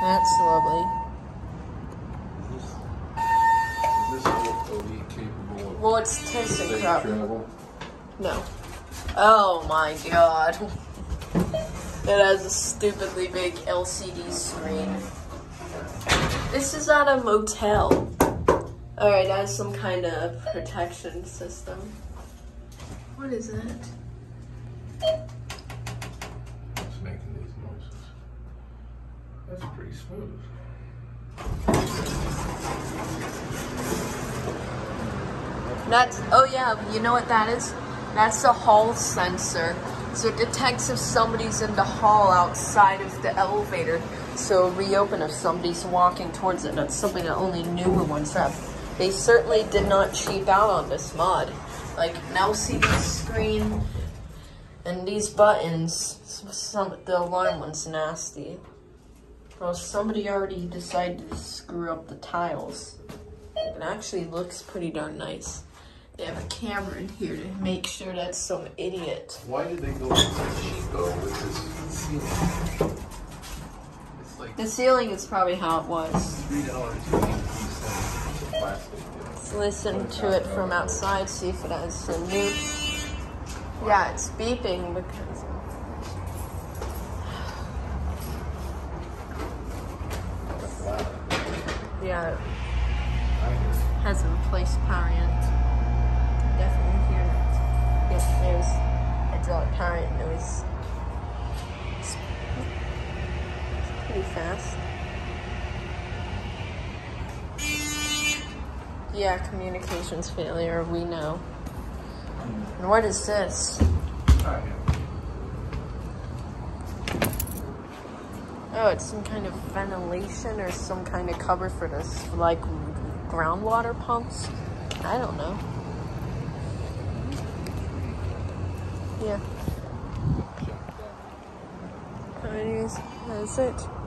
That's lovely. Is this, is this elite capable of Well, it's space ThyssenKrupp. travel? No. Oh my god. It has a stupidly big LCD screen. This is at a motel. Alright, that has some kind of protection system. What is that? It's making these noises. That's pretty smooth. That's, oh yeah, you know what that is? That's the hall sensor. So it detects if somebody's in the hall outside of the elevator. So reopen if somebody's walking towards it. That's something that only newer ones have. They certainly did not cheap out on this mod. Like now see LCD screen and these buttons. Some the alarm one's nasty. Well, somebody already decided to screw up the tiles. It actually looks pretty darn nice. They have a camera in here to make sure that some idiot. Why did they go so cheap though with this ceiling? It's like The ceiling is probably how it was. three dollars and eighty cents. Plastic. Let's listen to it from outside, see if it has some new. Yeah, it's beeping because. Has a replaced unit. Definitely hear that. Yep, there's hydraulic unit noise. It's it's pretty fast. Yeah, communications failure, we know. And what is this? Oh, it's some kind of ventilation or some kind of cover for this, like groundwater pumps. I don't know. Yeah. Anyways, that's it.